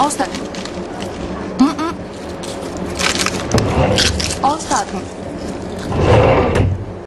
Ostatni. Mm-mm. Ostatni.